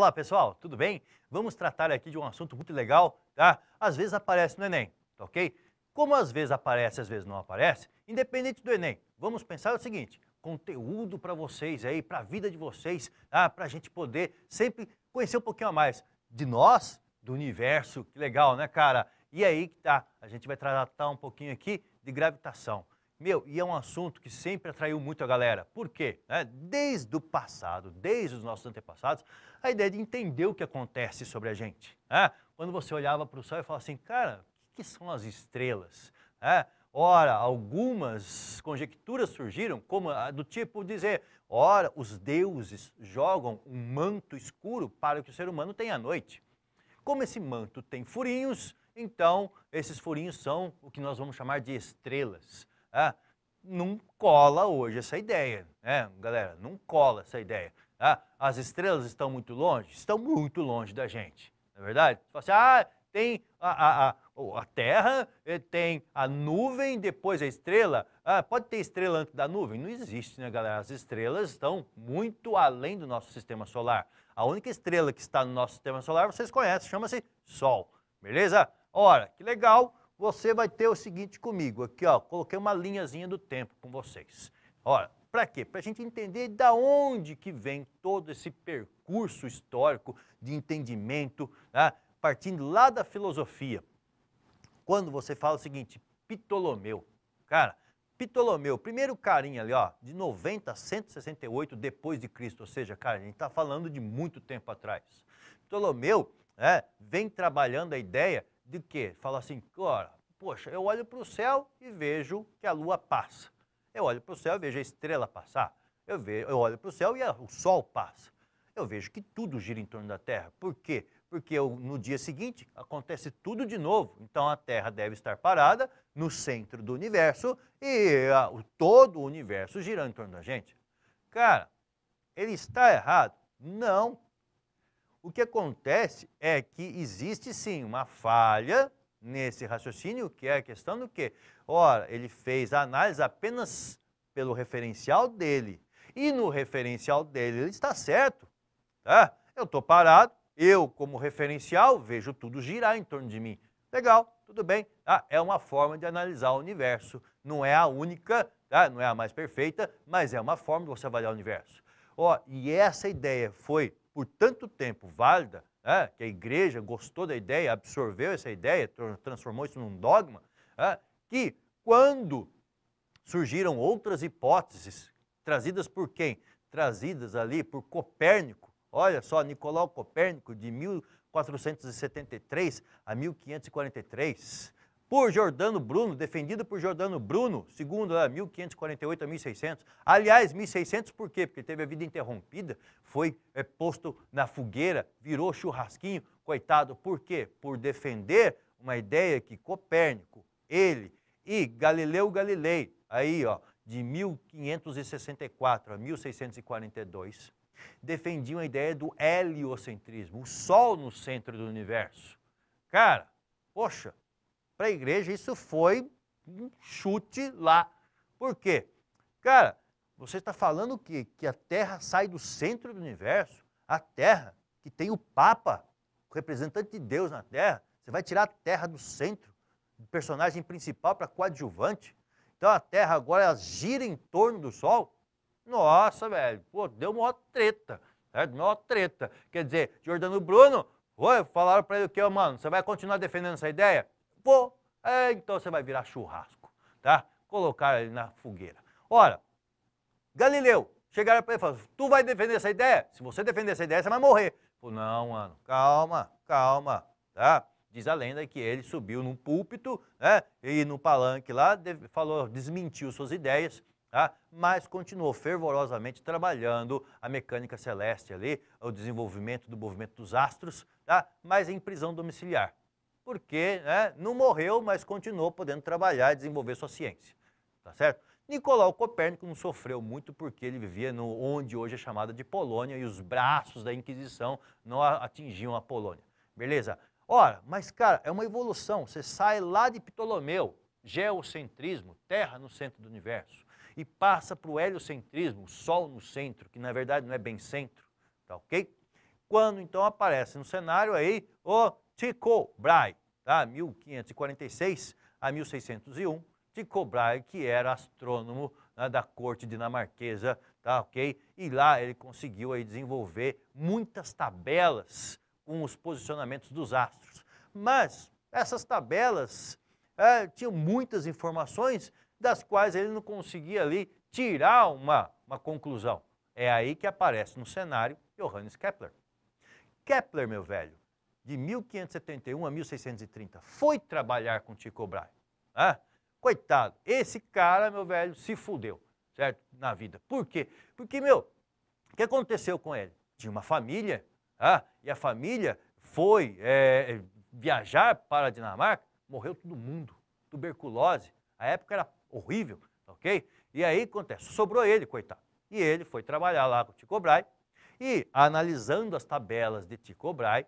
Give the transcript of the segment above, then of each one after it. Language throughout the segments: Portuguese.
Olá pessoal, tudo bem? Vamos tratar aqui de um assunto muito legal, tá? Às vezes aparece no Enem, tá ok? Como às vezes aparece, às vezes não aparece, independente do Enem, vamos pensar o seguinte, conteúdo para vocês aí, para a vida de vocês, tá? para a gente poder sempre conhecer um pouquinho a mais de nós, do universo, que legal, né cara? E aí que tá, a gente vai tratar um pouquinho aqui de gravitação. Meu, e é um assunto que sempre atraiu muito a galera. Por quê? É, desde o passado, desde os nossos antepassados, a ideia de entender o que acontece sobre a gente. É, quando você olhava para o céu e falava assim, cara, o que, são as estrelas? É, ora, algumas conjecturas surgiram, como do tipo dizer, ora, os deuses jogam um manto escuro para que o ser humano tenha noite. Como esse manto tem furinhos, então esses furinhos são o que nós vamos chamar de estrelas. Ah, não cola hoje essa ideia, né, galera? Não cola essa ideia. Ah, as estrelas estão muito longe? Estão muito longe da gente, não é verdade? Você fala assim, ah, tem a, a, a, a Terra, eh, tem a nuvem, depois a estrela. Ah, pode ter estrela antes da nuvem? Não existe, né, galera? As estrelas estão muito além do nosso sistema solar. A única estrela que está no nosso sistema solar, vocês conhecem, chama-se Sol. Beleza? Ora, que legal você vai ter o seguinte comigo, aqui ó, coloquei uma linhazinha do tempo com vocês. Ora, para quê? Para a gente entender da onde que vem todo esse percurso histórico de entendimento, né? partindo lá da filosofia. Quando você fala o seguinte, Ptolomeu, cara, Ptolomeu, primeiro carinha ali, ó, de 90 a 168 depois de Cristo, ou seja, cara, a gente está falando de muito tempo atrás. Ptolomeu é, vem trabalhando a ideia de quê? Fala assim, ora, poxa, eu olho para o céu e vejo que a lua passa. Eu olho para o céu e vejo a estrela passar. Eu, vejo, eu olho para o céu e a, o sol passa. Eu vejo que tudo gira em torno da Terra. Por quê? Porque eu, no dia seguinte acontece tudo de novo. Então a Terra deve estar parada no centro do universo e a, o, todo o universo girando em torno da gente. Cara, ele está errado? Não. O que acontece é que existe sim uma falha nesse raciocínio, que é a questão do que, ora, ele fez a análise apenas pelo referencial dele. E no referencial dele ele está certo. Tá? Eu estou parado, eu, como referencial, vejo tudo girar em torno de mim. Legal, tudo bem. Tá? É uma forma de analisar o universo. Não é a única, tá? não é a mais perfeita, mas é uma forma de você avaliar o universo. Ó, e essa ideia foi por tanto tempo válida, é, que a igreja gostou da ideia, absorveu essa ideia, transformou isso num dogma, é, que quando surgiram outras hipóteses, trazidas por quem? Trazidas ali por Copérnico, olha só, Nicolau Copérnico, de 1473 a 1543, por Jordano Bruno, defendido por Jordano Bruno, segundo lá, 1548 a 1600. Aliás, 1600 por quê? Porque teve a vida interrompida, foi é, posto na fogueira, virou churrasquinho, coitado. Por quê? Por defender uma ideia que Copérnico, ele e Galileu Galilei, aí ó, de 1564 a 1642, defendiam a ideia do heliocentrismo, o Sol no centro do universo. Cara, poxa, para a igreja, isso foi um chute lá. Por quê? Cara, você está falando que, que a Terra sai do centro do universo, a Terra, que tem o Papa, o representante de Deus na Terra, você vai tirar a Terra do centro, do personagem principal para coadjuvante. Então a Terra agora gira em torno do Sol. Nossa, velho, pô, deu uma treta, certo? Uma treta. Quer dizer, Jordano Bruno, oi, falaram para ele o que, mano, você vai continuar defendendo essa ideia? Vou. É, então você vai virar churrasco, tá? Colocar ele na fogueira. Ora, Galileu, chegaram para ele e falaram, tu vai defender essa ideia? Se você defender essa ideia, você vai morrer. Falei, não, mano, calma, calma, tá? Diz a lenda que ele subiu num púlpito, né? E no palanque lá, falou, desmentiu suas ideias, tá? Mas continuou fervorosamente trabalhando a mecânica celeste ali, o desenvolvimento do movimento dos astros, tá? Mas em prisão domiciliar porque né, não morreu, mas continuou podendo trabalhar e desenvolver sua ciência. Tá certo? Nicolau Copérnico não sofreu muito porque ele vivia no onde hoje é chamada de Polônia e os braços da Inquisição não atingiam a Polônia. Beleza? Ora, mas cara, é uma evolução. Você sai lá de Ptolomeu, geocentrismo, Terra no centro do universo, e passa para o heliocentrismo, Sol no centro, que na verdade não é bem centro, tá ok? quando então aparece no cenário aí o Tycho Brahe, tá? 1546 a 1601, Tycho Brahe, que era astrônomo né, da corte dinamarquesa, tá ok? E lá ele conseguiu aí desenvolver muitas tabelas com os posicionamentos dos astros. Mas essas tabelas é, tinham muitas informações das quais ele não conseguia ali tirar uma, uma conclusão. É aí que aparece no cenário Johannes Kepler. Kepler, meu velho, de 1571 a 1630, foi trabalhar com Tycho Brahe. Né? Coitado, esse cara, meu velho, se fudeu, certo? Na vida. Por quê? Porque, meu, o que aconteceu com ele? Tinha uma família, ah, e a família foi é, viajar para a Dinamarca, morreu todo mundo, tuberculose. A época era horrível, ok? E aí acontece, sobrou ele, coitado. E ele foi trabalhar lá com o Tycho Brahe e analisando as tabelas de Tycho Brahe,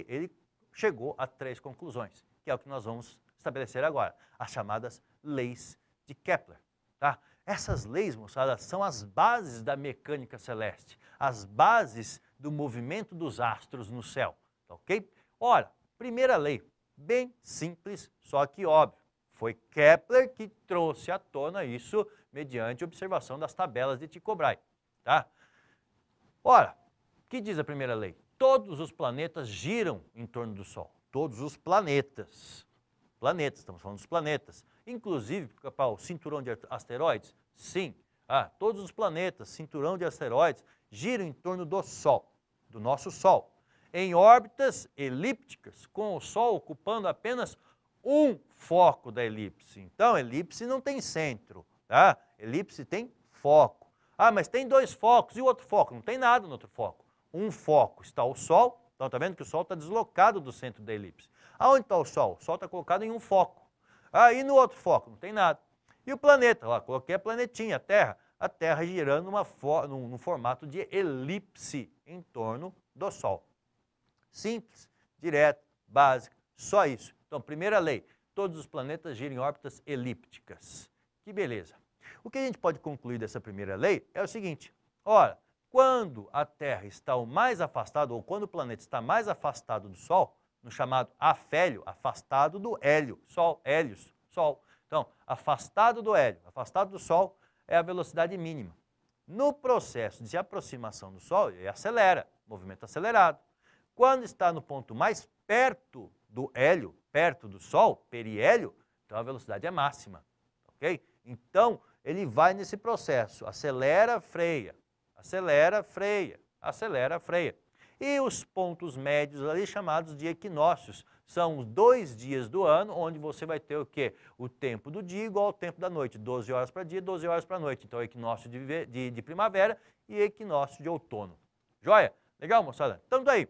Ele chegou a três conclusões, que é o que nós vamos estabelecer agora, as chamadas leis de Kepler. Tá? Essas leis, moçada, são as bases da mecânica celeste, as bases do movimento dos astros no céu, tá ok? Ora, primeira lei, bem simples, só que óbvio. Foi Kepler que trouxe à tona isso mediante observação das tabelas de Tycho Brahe, tá? Ora, o que diz a primeira lei? Todos os planetas giram em torno do Sol. Todos os planetas. Planetas, estamos falando dos planetas. Inclusive, o cinturão de asteroides, sim. Ah, todos os planetas, cinturão de asteroides, giram em torno do Sol, do nosso Sol, em órbitas elípticas, com o Sol ocupando apenas um foco da elipse. Então, elipse não tem centro, tá? Elipse tem foco. Ah, mas tem dois focos e o outro foco? Não tem nada no outro foco. Um foco está o Sol, então está vendo que o Sol está deslocado do centro da elipse. Aonde está o Sol? O Sol está colocado em um foco. Aí no outro foco não tem nada. E o planeta? Lá, coloquei a planetinha, a Terra. A Terra girando numa for, num, num formato de elipse em torno do Sol. Simples, direto, básico, só isso. Então, primeira lei, todos os planetas giram em órbitas elípticas. Que beleza. O que a gente pode concluir dessa primeira lei é o seguinte: ora, quando a Terra está o mais afastado, ou quando o planeta está mais afastado do Sol, no chamado afélio, afastado do hélio, Sol, hélios, Sol. Então, afastado do hélio, afastado do Sol, é a velocidade mínima. No processo de aproximação do Sol, ele acelera, movimento acelerado. Quando está no ponto mais perto do hélio, perto do Sol, periélio, então a velocidade é máxima, ok? Então, ele vai nesse processo, acelera, freia, acelera, freia, acelera, freia. E os pontos médios ali chamados de equinócios, são os dois dias do ano onde você vai ter o quê? O tempo do dia igual ao tempo da noite, 12 horas para dia, 12 horas para noite. Então, equinócio de, de, de, primavera e equinócio de outono. Joia? Legal, moçada? Então, daí,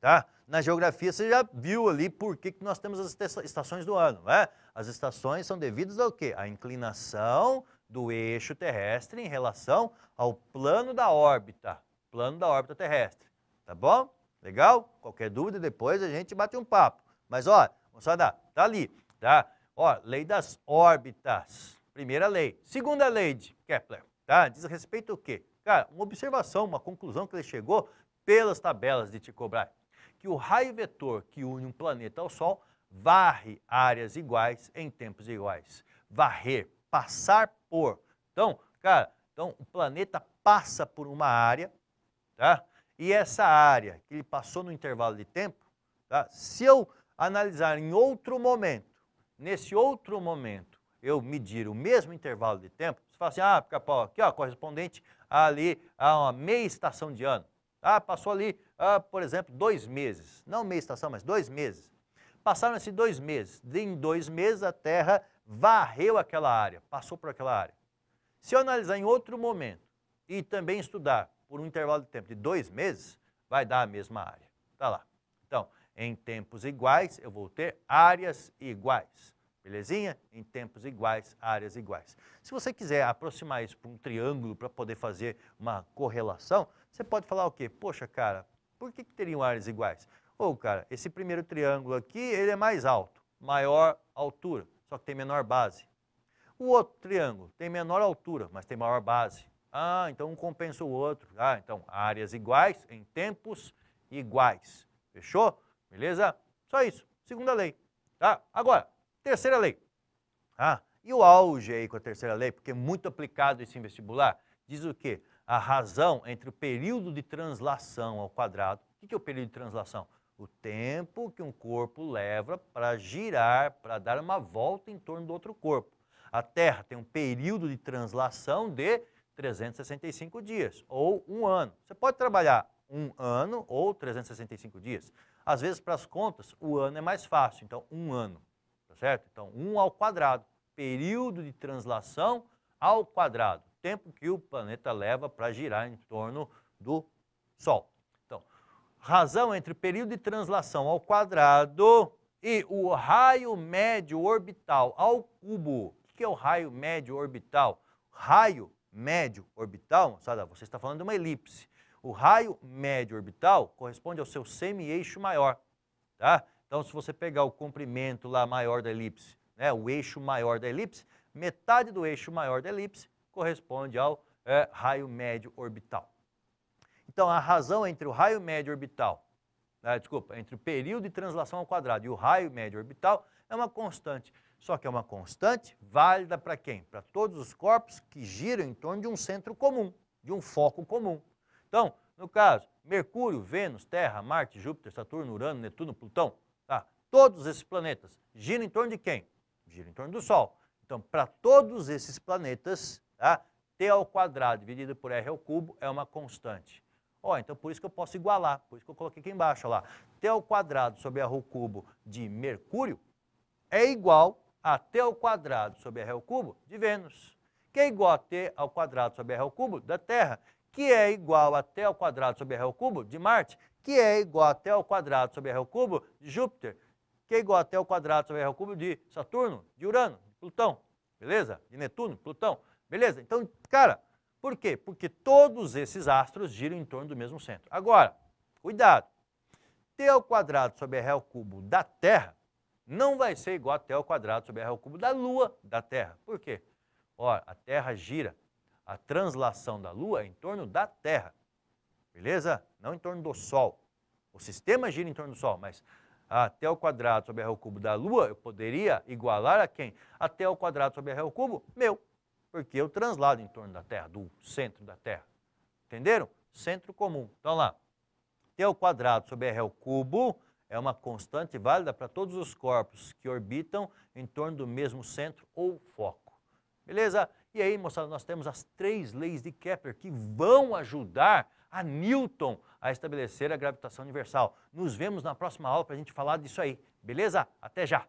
tá? Na geografia você já viu ali por que, que nós temos as estações do ano, né? As estações são devidas ao quê? A inclinação do eixo terrestre em relação ao plano da órbita, plano da órbita terrestre, tá bom? Legal? Qualquer dúvida depois a gente bate um papo. Mas ó, moçada, tá ali, tá? Ó, lei das órbitas, primeira lei. Segunda lei de Kepler, tá? Diz respeito ao quê? Cara, uma observação, uma conclusão que ele chegou pelas tabelas de Tycho Brahe que o raio vetor que une um planeta ao Sol varre áreas iguais em tempos iguais. Varrer, passar por. Então, cara, então o planeta passa por uma área, tá? E essa área que ele passou no intervalo de tempo, tá? Se eu analisar em outro momento, nesse outro momento, eu medir o mesmo intervalo de tempo, você fala assim, ah, aqui ó, correspondente ali a uma meia estação de ano. Ah, passou ali, ah, por exemplo, dois meses. Não meia estação, mas dois meses. Passaram esses dois meses. Em dois meses a Terra varreu aquela área, passou por aquela área. Se eu analisar em outro momento e também estudar por um intervalo de tempo de dois meses, vai dar a mesma área. Está lá. Então, em tempos iguais, eu vou ter áreas iguais. Belezinha? Em tempos iguais, áreas iguais. Se você quiser aproximar isso para um triângulo para poder fazer uma correlação, você pode falar o quê? Poxa, cara, por que, que teriam áreas iguais? Ou, cara, esse primeiro triângulo aqui, ele é mais alto, maior altura, só que tem menor base. O outro triângulo tem menor altura, mas tem maior base. Ah, então um compensa o outro. Ah, então áreas iguais em tempos iguais. Fechou? Beleza? Só isso. Segunda lei. Tá? Agora, terceira lei. Ah, e o auge aí com a terceira lei, porque é muito aplicado isso em vestibular, diz o quê? A razão entre o período de translação ao quadrado. O que é o período de translação? O tempo que um corpo leva para girar, para dar uma volta em torno do outro corpo. A Terra tem um período de translação de 365 dias, ou um ano. Você pode trabalhar um ano ou 365 dias. Às vezes, para as contas, o ano é mais fácil, então um ano, tá certo? Então, um ao quadrado, período de translação ao quadrado, tempo que o planeta leva para girar em torno do Sol. Razão entre o período de translação ao quadrado e o raio médio orbital ao cubo. O que é o raio médio orbital? Raio médio orbital, moçada, você está falando de uma elipse. O raio médio orbital corresponde ao seu semi-eixo maior, tá? Então, se você pegar o comprimento lá maior da elipse, né, o eixo maior da elipse, metade do eixo maior da elipse corresponde ao é, raio médio orbital. Então, a razão entre o raio médio orbital, né, desculpa, entre o período de translação ao quadrado e o raio médio orbital é uma constante. Só que é uma constante válida para quem? Para todos os corpos que giram em torno de um centro comum, de um foco comum. Então, no caso, Mercúrio, Vênus, Terra, Marte, Júpiter, Saturno, Urano, Netuno, Plutão, tá? todos esses planetas giram em torno de quem? Giram em torno do Sol. Então, para todos esses planetas, tá? T ao quadrado dividido por R ao cubo é uma constante. Ó, então por isso que eu posso igualar, por isso que eu coloquei aqui embaixo, ó lá. T ao quadrado sobre R ao cubo de Mercúrio é igual a t ao quadrado sobre r ao cubo de Vênus, que é igual a t ao quadrado sobre r ao cubo da Terra, que é igual a t ao quadrado sobre r ao cubo de Marte, que é igual a t ao quadrado sobre r ao cubo de Júpiter, que é igual a t ao quadrado sobre r ao cubo de Saturno, de Urano, de Plutão, beleza? De Netuno, Plutão, beleza? Então, cara, por quê? Porque todos esses astros giram em torno do mesmo centro. Agora, cuidado, t ao quadrado sobre r ao cubo da Terra não vai ser igual a T ao quadrado sobre R ao cubo da Lua da Terra. Por quê? Ora, a Terra gira, a translação da Lua é em torno da Terra, beleza? Não em torno do Sol. O sistema gira em torno do Sol, mas a T ao quadrado sobre R ao cubo da Lua, eu poderia igualar a quem? A T ao quadrado sobre R ao cubo, meu, porque eu translado em torno da Terra, do centro da Terra. Entenderam? Centro comum. Então lá, T ao quadrado sobre R ao cubo é uma constante válida para todos os corpos que orbitam em torno do mesmo centro ou foco. Beleza? E aí, moçada, nós temos as três leis de Kepler que vão ajudar a Newton a estabelecer a gravitação universal. Nos vemos na próxima aula para a gente falar disso aí. Beleza? Até já!